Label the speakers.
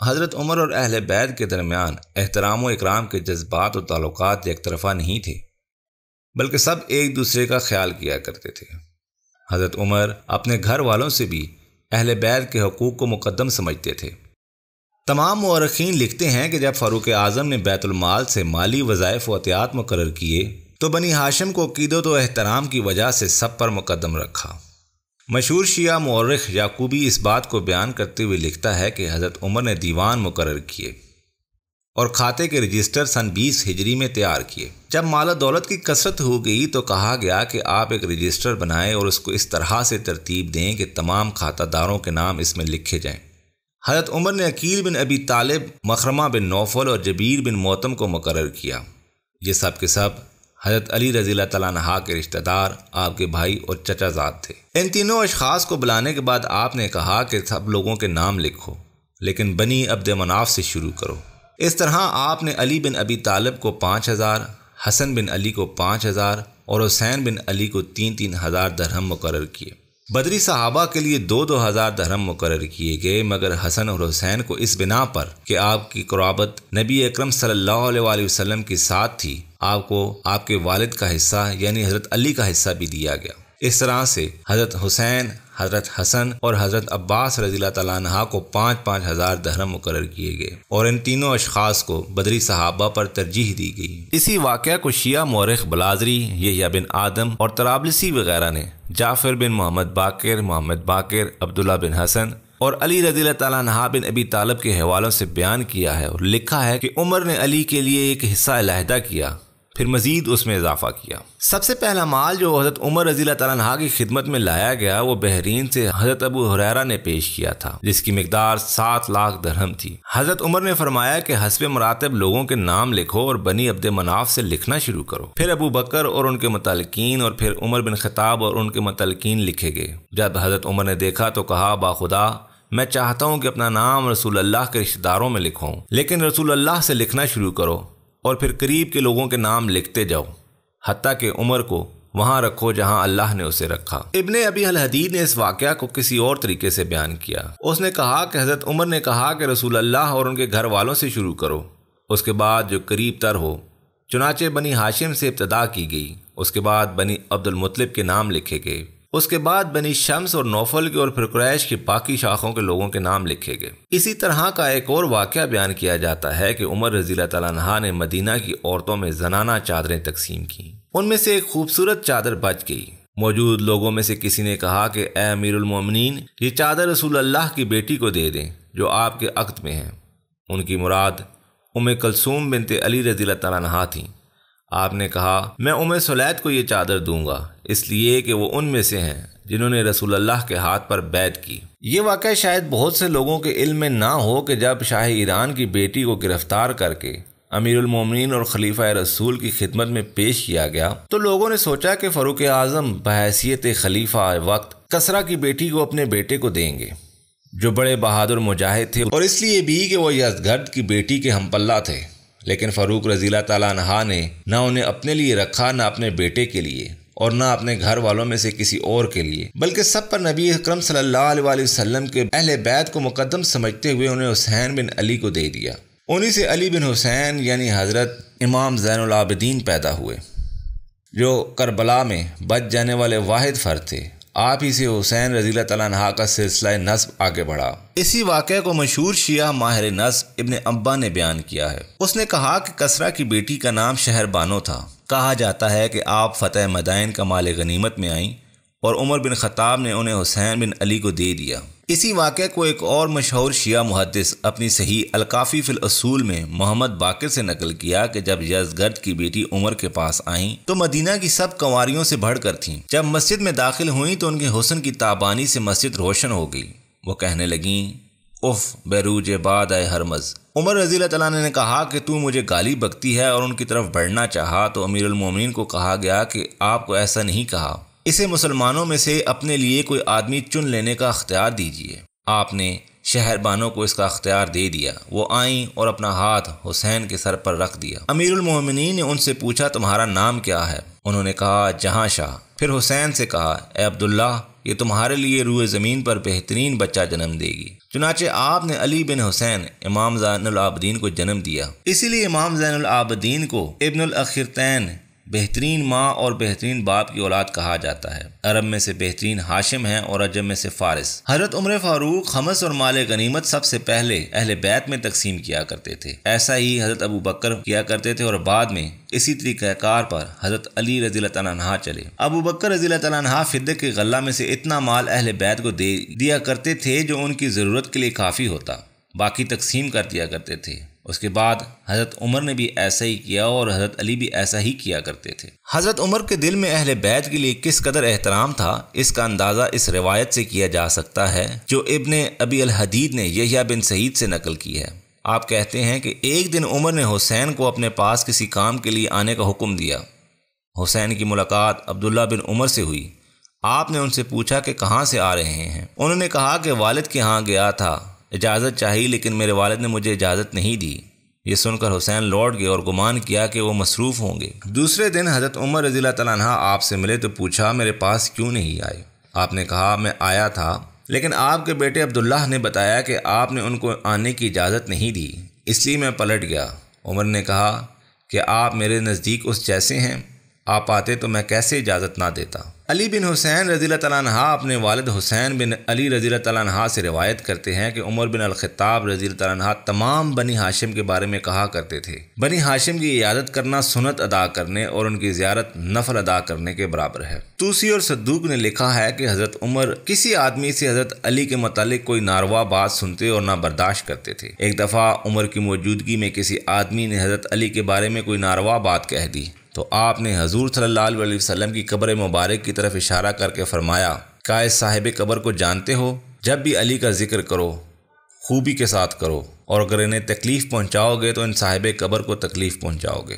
Speaker 1: हज़रत उमर और अहल बैद के दरमियान एहतराम इकराम के जज्बात और ताल्लुक एक तरफा नहीं थे, बल्कि सब एक दूसरे का ख्याल किया करते थे। हज़रत उमर अपने घर वालों से भी अहल बैद के हकूक़ को मुकदम समझते थे। तमाम मौरखीन लिखते हैं कि जब फ़ारूक आज़म ने बैतुलमाल से माली वज़ाइफ व एहतियात मुकर किए तो बनी हाशम को कीदत व एहतराम की वजह से सब पर मुकदम रखा। मशहूर शिया मौरख याकूबी इस बात को बयान करते हुए लिखता है कि हज़रत उमर ने दीवान मुकर किए और खाते के रजिस्टर सन बीस हिजरी में तैयार किए। जब माला दौलत की कसरत हो गई तो कहा गया कि आप एक रजिस्टर बनाएँ और उसको इस तरह से तरतीब दें कि तमाम खातादारों के नाम इसमें लिखे जाएँ। हज़रत उमर ने अकील बिन अबी तालिब, मखरमा बिन नौफल और जबीर बिन मोतम को मुकर किया। ये सब के सब हज़रत अली रज़ी तहा के रिश्तेदार, आपके भाई और चचाजाद थे। इन तीनों अशखास को बुलाने के बाद आपने कहा कि सब लोगों के नाम लिखो, लेकिन बनी अब्द मनाफ से शुरू करो। इस तरह आपने अली बिन अबी तालब को पाँच हज़ार, हसन बिन अली को पाँच हज़ार और हुसैन बिन अली को तीन तीन हज़ार दरहम मुकर किए। बदरी सहाबा के लिए दो दो हज़ार धर्म मुकर किए गए, मगर हसन और हुसैन को इस बिना पर कि आपकी कुराबत नबी अक्रम सल्लल्लाहु वसल्लम के साथ थी, आपको आपके वालिद का हिस्सा, यानी हज़रत अली का हिस्सा भी दिया गया। इस तरह से हज़रत हुसैन, हज़रत हसन और हज़रत अब्बास रज़ी तहा को पाँच पाँच हज़ार दहरम मुकर किए गए और इन तीनों अशखास को बदरी सहाबा पर तरजीह दी गई। इसी वाक़ को शिया मौरख बलाजरी, यहिया बिन आदम और तराबलसी वगैरह ने जाफ़िर बिन मोहम्मद बाकर मोहम्मद बाकर, अब्दुल्ला बिन हसन और अली रज़ी तहा बिन अबी तालब के हवालों से बयान किया है और लिखा है कि उमर ने अली के लिए एक हिस्सा अलहदा किया। फिर मजीद उसमें इजाफा किया। सबसे पहला माल जो हज़रत उमर रज़ी तहा की खिदमत में लाया गया, वो बहरीन से हज़रत अबू हुरैरा ने पेश किया था, जिसकी मकदार सात लाख दरहम थी। हज़रत उमर ने फरमाया कि हसब मरातब लोगों के नाम लिखो और बनी अब्द मनाफ से लिखना शुरू करो। फिर अबू बकर और उनके मुतलकिन और फिर उमर बिन खताब और उनके मुतलकिन लिखे गए। जब हज़रत उमर ने देखा तो कहा बाखुदा मैं चाहता हूँ कि अपना नाम रसूल अल्लाह के रिश्तेदारों में लिखूँ, लेकिन रसूल अल्लाह से लिखना शुरू करो। और फिर करीब के लोगों के नाम लिखते जाओ हती के उम्र को वहाँ रखो जहाँ अल्लाह ने उसे रखा। इबन अबी अल हदीद ने इस वाक़ को किसी और तरीके से बयान किया। उसने कहा कि हज़रत उमर ने कहा कि रसूल अल्लाह और उनके घर वालों से शुरू करो। उसके बाद जो करीब तर हो, चुनाचे बनी हाशिम से इब्तदा की गई। उसके बाद बनी अब्दुलमतलब के नाम लिखे गए। उसके बाद बनी शम्स और नौफल के और फिर क्रैश की बाकी शाखों के लोगों के नाम लिखे गए। इसी तरह का एक और वाक़ बयान किया जाता है कि उमर रज़ी तहा ने मदीना की औरतों में जनाना चादरें तकसीम की। उनमें से एक खूबसूरत चादर बच गई। मौजूद लोगों में से किसी ने कहा कि, ए अमीरमिन ये चादर रसूल अल्लाह की बेटी को दे दें, जो आपके अक्त में है। उनकी मुराद उम कलसूम बिनते अली रज़ी तहा थी। आपने कहा, मैं उमर सलैद को ये चादर दूँगा, इसलिए कि वो उनमें से हैं, जिन्होंने रसूल अल्लाह के हाथ पर बैत की। ये वाक़ शायद बहुत से लोगों के इल्म में ना हो कि जब शाह ईरान की बेटी को गिरफ़्तार करके अमीरमिन और खलीफा रसूल की खिदमत में पेश किया गया तो लोगों ने सोचा कि फ़रूक आज़म बहसीत खलीफा वक्त कसरा की बेटी को अपने बेटे को देंगे, जो बड़े बहादुर मुजाहिद थे, और इसलिए भी कि वो यजगर्द की बेटी के हम पल्ला थे। लेकिन फ़ारूक रजीला तहा ने न उन्हें अपने लिए रखा, न अपने बेटे के लिए और न अपने घर वालों में से किसी और के लिए, बल्कि सब पर नबी अक्रम वसल्लम के अहले बैत को मुकदम समझते हुए उन्हें हुसैन बिन अली को दे दिया। उन्हीं से अली बिन हुसैन यानी हज़रत इमाम जैनआबदीन पैदा हुए, जो करबला में बच जाने वाले वाहिद फ़र्द थे। आप ही से हुसैन रज़ी तला का सिलसिला नस्ब आगे बढ़ा। इसी वाक़ को मशहूर शिया माहिर नस्ब इबन अब्बा ने बयान किया है। उसने कहा कि कसरा की बेटी का नाम शहर बानो था। कहा जाता है कि आप फ़तेह मदाइन का माल गनीमत में आईं और उमर बिन ख़ताब ने उन्हें हुसैन बिन अली को दे दिया। इसी वाक़े को एक और मशहूर शिया मुहदस अपनी सही अलकाफ़ी फिल असूल में मोहम्मद बाकिर से नकल किया कि जब यजगर्द की बेटी उमर के पास आईं तो मदीना की सब कंवारियों से बढ़कर थीं। जब मस्जिद में दाखिल हुई तो उनके हुसन की ताबानी से मस्जिद रोशन हो गई। वो कहने लगी, उफ, बैरूज बाद आए हरमज। उमर रज़ी तला ने कहा कि तू मुझे गाली बकती है और उनकी तरफ़ बढ़ना चाहा। तो अमीरमिन को कहा गया कि आपको ऐसा नहीं कहा। इसे मुसलमानों में से अपने लिए कोई आदमी चुन लेने का अख्तियार दीजिए। आपने शहरबानों को इसका अख्तियार दे दिया। वो आई और अपना हाथ हुसैन के सर पर रख दिया। अमीरमिन ने उनसे पूछा, तुम्हारा नाम क्या है? उन्होंने कहा, जहाँ शाह। फिर हुसैन से कहा, ए अब्दुल्ला ये तुम्हारे लिए रूए ज़मीन पर बेहतरीन बच्चा जन्म देगी। चुनाचे आपने अली बिन हुसैन, इमाम जैन को जन्म दिया। इसीलिए इमाम जैन को इब्न अखिरतैन बेहतरीन माँ और बेहतरीन बाप की औलाद कहा जाता है। अरब में से बेहतरीन हाशिम है और अजब में से फारिस। हज़रत उम्र फारूक हमस और माल गनीमत सबसे पहले अहल बैत में तकसीम किया करते थे। ऐसा ही हज़रत अबू बकर किया करते थे और बाद में इसी तरीक़ाकार पर हज़रत अली रज़ी तहा चले। अबू बकर रज़ी तहा फिदे के गला में से इतना माल अहल बैत को दे दिया करते थे जो उनकी ज़रूरत के लिए काफ़ी होता। बाकी तकसीम कर दिया करते थे। उसके बाद हज़रत उमर ने भी ऐसा ही किया और हज़रत अली भी ऐसा ही किया करते थे। हज़रत उमर के दिल में अहल बैत के लिए किस कदर एहतराम था, इसका अंदाज़ा इस रिवायत से किया जा सकता है, जो इब्न अबी अल हदीद ने यहिया बिन सईद से नकल की है। आप कहते हैं कि एक दिन उमर ने हुसैन को अपने पास किसी काम के लिए आने का हुक्म दिया। हुसैन की मुलाकात अब्दुल्ला बिन उमर से हुई। आपने उनसे पूछा कि कहाँ से आ रहे हैं? उन्होंने कहा कि वालिद के यहाँ गया था। इजाज़त चाहिए, लेकिन मेरे वालद ने मुझे इजाज़त नहीं दी। ये सुनकर हुसैन लौट गए और गुमान किया कि वो मसरूफ़ होंगे। दूसरे दिन हज़रत उमर रज़ी तला आपसे मिले तो पूछा, मेरे पास क्यों नहीं आए? आपने कहा, मैं आया था, लेकिन आपके बेटे अब्दुल्लाह ने बताया कि आपने उनको आने की इजाज़त नहीं दी, इसलिए मैं पलट गया। उमर ने कहा कि आप मेरे नज़दीक उस जैसे हैं, आप आते तो मैं कैसे इजाज़त ना देता? अली बिन हुसैन रज़ी तहा अपने वालद हुसैन बिन अली रज़ी तहा से रिवायत करते हैं कि उमर बिन अलखताब रज़ी तहा तमाम बनी हाशिम के बारे में कहा करते थे। बनी हाशिम की इयादत करना सुनत अदा करने और उनकी जियारत नफल अदा करने के बराबर है। तूसी और सद्दूक ने लिखा है कि हज़रत उमर किसी आदमी से हज़रत अली के मतलब कोई नारवा बात सुनते और ना बर्दाश्त करते थे। एक दफ़ा उमर की मौजूदगी में किसी आदमी ने हज़रत अली के बारे में कोई नारवा बात कह दी। तो आपने हजूर सल्ला वसम की कब्र मुबारक की तरफ़ इशारा करके फरमाया का इस साहिब कब्र को जानते हो? जब भी अली का ज़िक्र करो, खूबी के साथ करो और अगर इन्हें तकलीफ़ पहुँचाओगे तो इन साहिब कब्र को तकलीफ़ पहुंचाओगे।